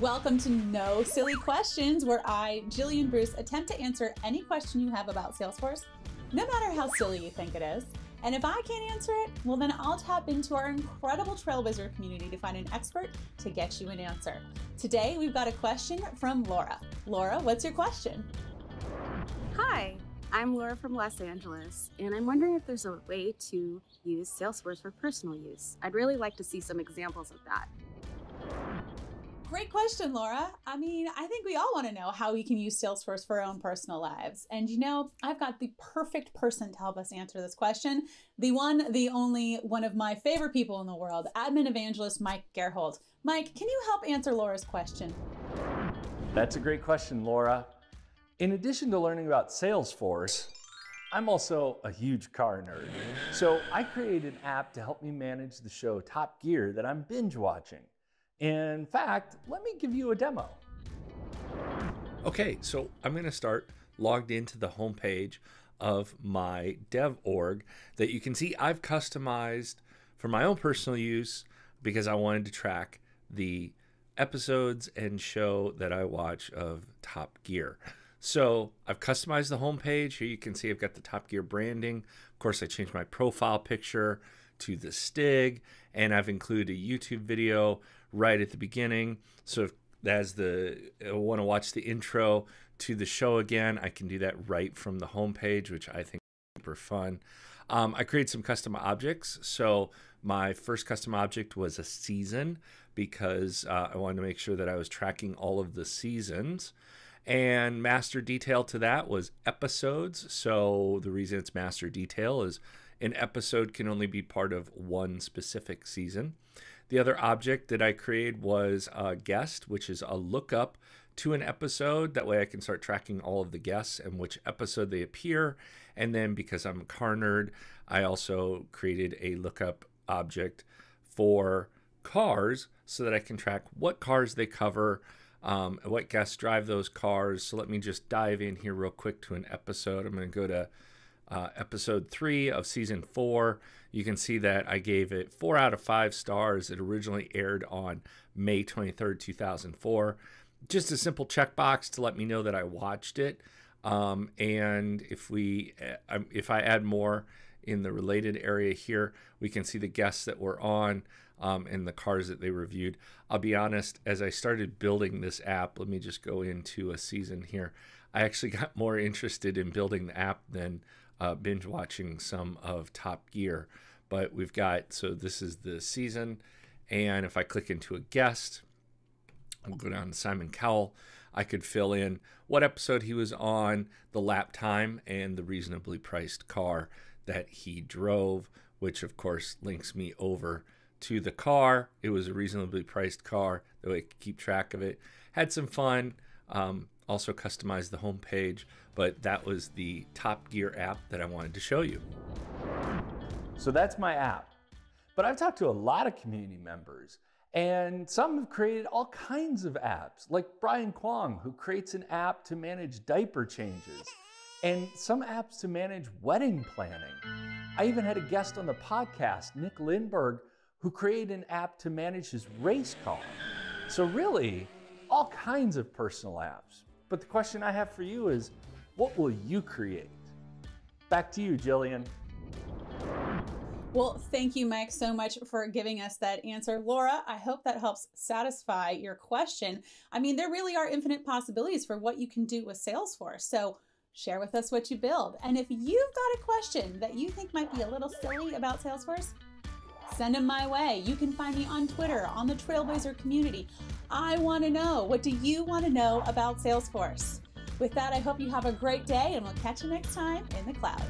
Welcome to No Silly Questions, where I, Gillian Bruce, attempt to answer any question you have about Salesforce, no matter how silly you think it is. And if I can't answer it, well, then I'll tap into our incredible Trailblazer community to find an expert to get you an answer. Today, we've got a question from Laura. Laura, what's your question? Hi, I'm Laura from Los Angeles, and I'm wondering if there's a way to use Salesforce for personal use. I'd really like to see some examples of that. Great question, Laura. I mean, I think we all want to know how we can use Salesforce for our own personal lives. And you know, I've got the perfect person to help us answer this question. The one, the only one of my favorite people in the world, admin evangelist Mike Gerholdt. Mike, can you help answer Laura's question? That's a great question, Laura. In addition to learning about Salesforce, I'm also a huge car nerd. So I created an app to help me manage the show Top Gear that I'm binge watching. In fact, let me give you a demo. Okay, so I'm going to start logged into the homepage of my dev org that you can see I've customized for my own personal use because I wanted to track the episodes and show that I watch of Top Gear. So I've customized the homepage. Here you can see I've got the Top Gear branding. Of course, I changed my profile picture to the Stig, and I've included a YouTube video right at the beginning. So if as the I want to watch the intro to the show again, I can do that right from the homepage, which I think is super fun. Um, I created some custom objects. So my first custom object was a season because uh, I wanted to make sure that I was tracking all of the seasons. And master detail to that was episodes. So the reason it's master detail is an episode can only be part of one specific season. The other object that I created was a guest, which is a lookup to an episode. That way I can start tracking all of the guests and which episode they appear. And then because I'm a car nerd, I also created a lookup object for cars so that I can track what cars they cover, um, what guests drive those cars. So let me just dive in here real quick to an episode. I'm going to go to uh, episode three of season four. You can see that I gave it four out of five stars. It originally aired on May 23rd, 2004. Just a simple checkbox to let me know that I watched it. Um, and if we, uh, if I add more in the related area here, we can see the guests that were on um, and the cars that they reviewed. I'll be honest, as I started building this app, let me just go into a season here. I actually got more interested in building the app than uh, binge watching some of Top Gear. But we've got, so this is the season. And if I click into a guest, we'll go down to Simon Cowell. I could fill in what episode he was on, the lap time, and the reasonably priced car that he drove, which of course links me over to the car. It was a reasonably priced car, way I could keep track of it. Had some fun. Um, also customize the home page, but that was the Top Gear app that I wanted to show you. So that's my app. But I've talked to a lot of community members, and some have created all kinds of apps, like Brian Kwong, who creates an app to manage diaper changes, and some apps to manage wedding planning. I even had a guest on the podcast, Nick Lindberg, who created an app to manage his race car. So, really, all kinds of personal apps. But the question I have for you is what will you create? Back to you, Gillian. Well, thank you, Mike, so much for giving us that answer. Laura, I hope that helps satisfy your question. I mean, there really are infinite possibilities for what you can do with Salesforce. So share with us what you build. And if you've got a question that you think might be a little silly about Salesforce, send them my way. You can find me on Twitter, on the Trailblazer community. I want to know what do you want to know about Salesforce? With that, I hope you have a great day and we'll catch you next time in the cloud.